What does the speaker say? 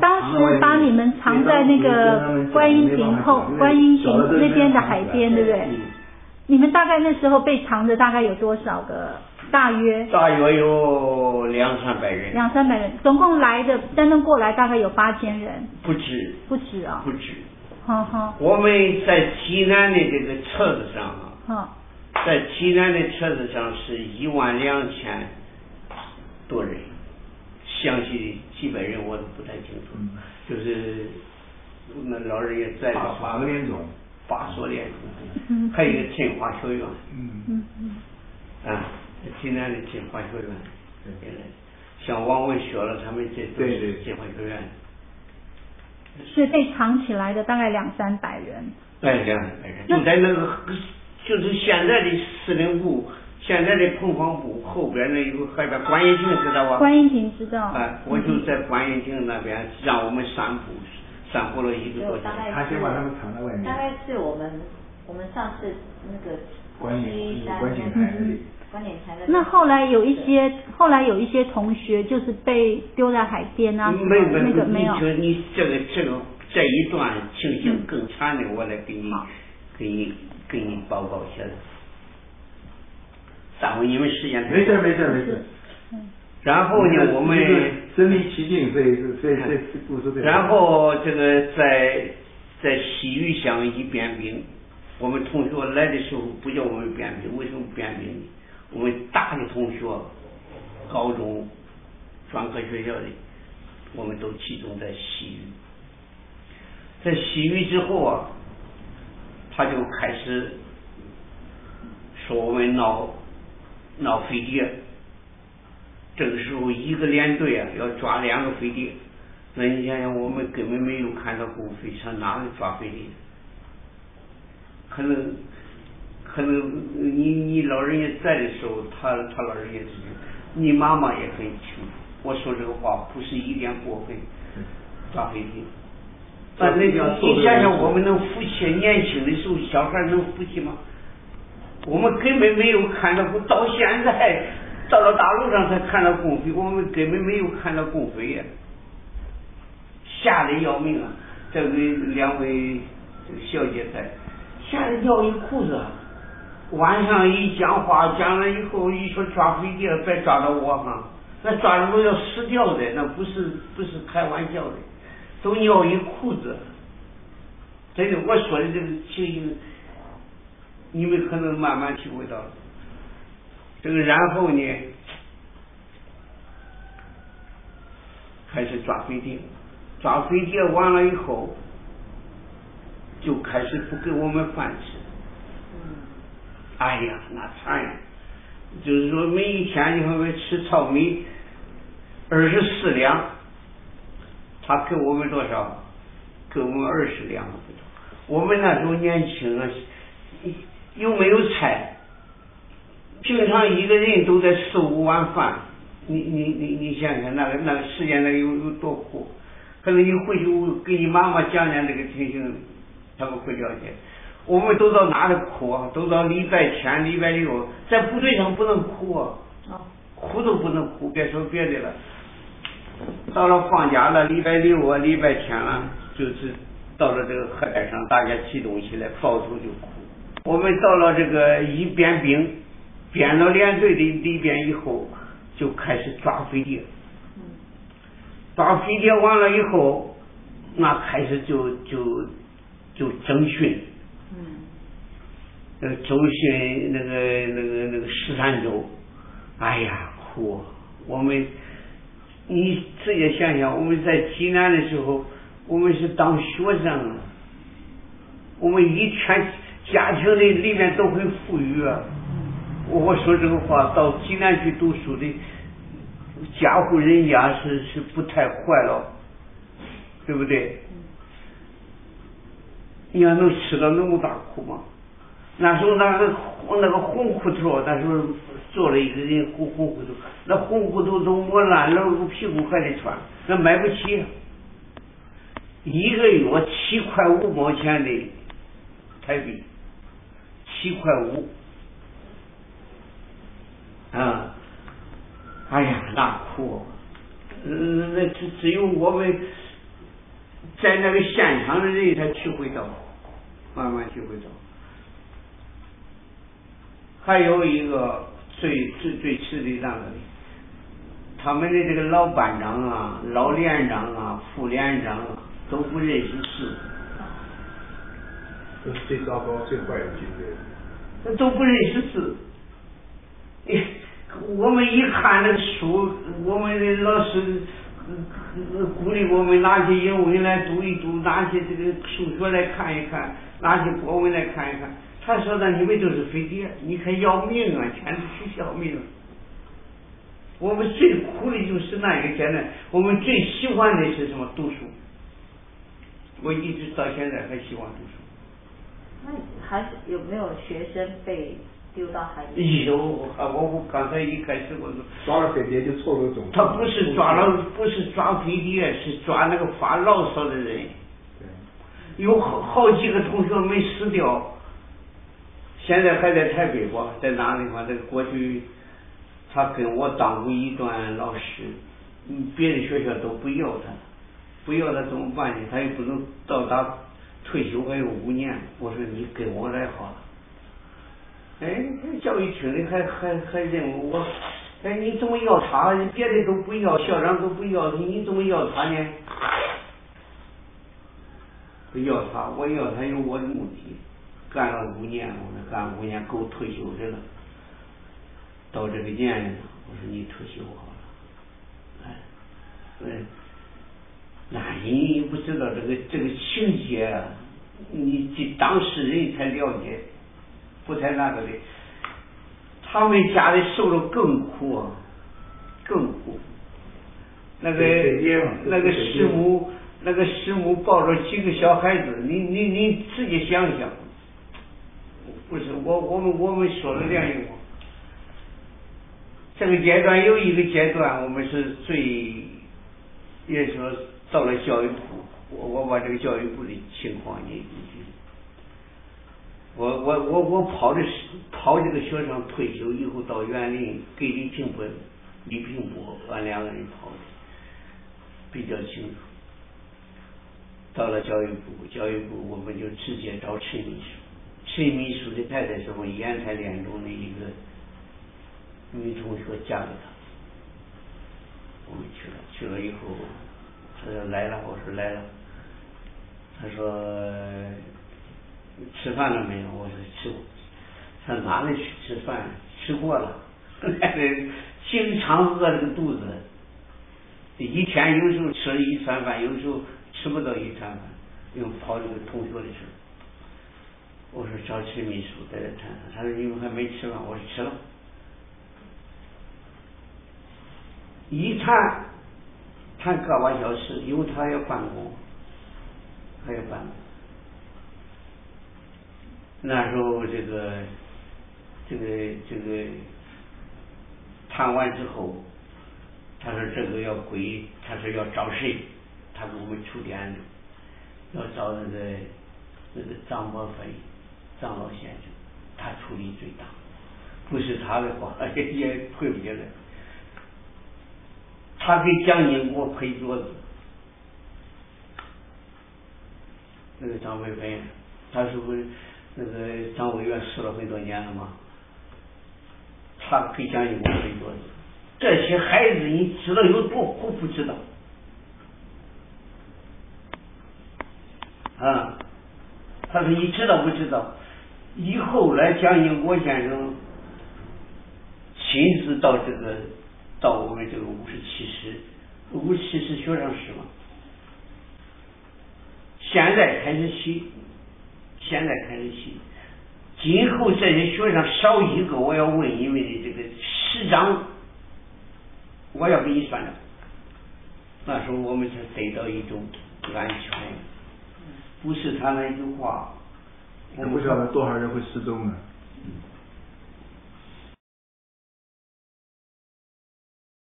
当时把你们藏在那个观音亭后，观音亭那边的海边，对不对？你们大概那时候被藏的大概有多少个？大约大约有两三百人。两三百人，总共来的真正过来大概有八千人。不止。不止啊。不止。好好。我们在济南的这个册子上啊。好。在济南的册子上是一万两千多人，详细的几百人我都不太清楚。嗯。就是那老人也在八八个连中。八所连中。还有一个天华学院。嗯嗯嗯。啊。济南的金华学院，像王文学了他们这都是金华学院。所以被藏起来的大概两三百人。对，两三百人。就在那个，就是现在的司令部，现在的彭防部后边那有海边观音亭知道吧？观音亭知道。哎，我就在观音亭那边让我们散步，散步了一个多小时。他先把他们藏在外面。大概是我们我们上次那个观音观景台那里。那后来有一些，后来有一些同学就是被丢在海边啊，那个没有。你你这个这个这一段情形更惨的，我来给你给你给你报告一下。耽误你们时间。没事没事没事。然后呢，我们身临其境，这这这故事然后这个在在西域乡一变兵，我们同学来的时候不叫我们变兵，为什么变兵呢？我们大的同学，高中专科学校的，我们都集中在西域。在西域之后啊，他就开始说我们闹闹飞碟。这个时候一个连队啊要抓两个飞碟，那你想想，我们根本没有看到过飞车，哪里抓飞碟？可能。可能你你老人家在的时候，他他老人家你妈妈也很清楚。我说这个话不是一点过分，抓飞机。但那你想想，我们能服气？年轻的时候，小孩能服气吗？我们根本没有看到过，到现在到了大陆上才看到共匪，我们根本没有看到共匪呀，吓得要命啊！这位两位小姐在，吓得尿一裤子。晚上一讲话讲了以后，一说抓飞碟，别抓到我哈，那抓着都要死掉的，那不是不是开玩笑的，都尿一裤子。真的，我说的这个情形，你们可能慢慢体会到了。这个然后呢，开始抓飞碟，抓飞碟完了以后，就开始不给我们饭吃。哎呀，那惨呀！就是说，每一天你看们吃糙米二十四两，他给我们多少？给我们二十两。我们那时候年轻啊，又没有菜，平常一个人都得四五碗饭。你你你你想想，那个那个时间那个有有多苦？可能你回去给你妈妈讲讲这个情形，他们会了解。我们都到哪里哭啊？都到礼拜天、礼拜六，在部队上不能哭啊，哭都不能哭，别说别的了。到了放假了，礼拜六啊、礼拜天啊，就是到了这个河边上，大家启动起来，抱头就哭。我们到了这个一编兵，编到连队的里边以后，就开始抓飞碟。抓飞碟完了以后，那开始就就就征训。那个周迅，那个那个那个十三周，哎呀，苦！我们，你自己想想，我们在济南的时候，我们是当学生，我们一天家庭的里面都很富裕啊。我说这个话，到济南去读书的家户人家是是不太坏了，对不对？你要能吃到那么大苦吗？那时候那个红那个红裤头，那时候做了一个人红红裤头，那红裤头都磨烂了，屁股还得穿，那买不起。一个月七块五毛钱的台币，七块五，啊，哎呀，那苦，嗯，那只只有我们在那个现场的人才体会到，慢慢体会到。还有一个最最最吃的那个，他们的这个老班长啊、老连长啊、副连长啊都不认识字。这是最糟糕、最坏的军队。都不认识字。我们一看那个书，我们的老师鼓励我们拿起英文来读一读，拿起这个数学来看一看，拿起国文来看一看。他说的你们都是飞碟，你可要命啊，简直是要命。我们最苦的就是那一个阶段，我们最喜欢的是什么？读书。我一直到现在还喜欢读书。那还是有没有学生被？丢到海里。有啊，我我刚才一开始我说抓了飞碟就错了种。他不是抓了，不是抓飞碟，是抓那个发牢骚的人。有好好几个同学没死掉，现在还在台北吧，在哪里嘛？这个过去他跟我当过一段老师，别的学校都不要他，不要他怎么办呢？他又不能到达退休还有五年，我说你跟我来好了。哎，教育厅的还还还认为我，哎，你怎么要他？别的都不要，校长都不要，你怎么要他呢？要他，我要他有我的目的。干了五年，我说干五年够退休的了。到这个年龄了，我说你退休好了。哎，嗯，那你不知道这个这个情节，你这当事人才了解。不太那个的，他们家里受了更苦啊，更苦。那个那个师母，那个师母抱着几个小孩子，你你你自己想想。不是我我们我们说了两句话。这个阶段有一个阶段，我们是最，也说到了教育部，我我把这个教育部的情况你。我我我我跑的是跑这个学生退休以后到园林给李平波李平波俺两个人跑的比较清楚。到了教育部，教育部我们就直接找陈秘书。陈秘书的太太是我烟台联中的一个女同学嫁给他。我们去了，去了以后，他说来了，我说来了。他说。吃饭了没有？我说吃过。上哪里去吃饭？吃过了。经常饿着个肚子，一天有时候吃了一餐饭，有时候吃不到一餐饭，又跑这个同学的事我说找陈秘书在这谈谈，他说你们还没吃饭，我说吃了。一餐谈个把小时，因为他要办公，他要办公。那时候，这个，这个，这个谈完之后，他说这个要归，他说要找谁？他给我们出点子，要找那个那个张伯飞，张老先生，他出力最大，不是他的话 也也回不下来。他给蒋经国配桌子，那个张伯飞，他是不是？那个张委员死了很多年了嘛，他给蒋经国陪桌子，这些孩子你知道有多苦不知道？啊，他说你知道不知道？以后来蒋经国先生亲自到这个到我们这个五十七师，五十七师学生师嘛，现在开始起。现在开始起，今后这些学生少一个，我要问你们的这个师长，我要给你算账。那时候我们才得到一种安全，不是他那句话。我不晓得多少人会失踪呢。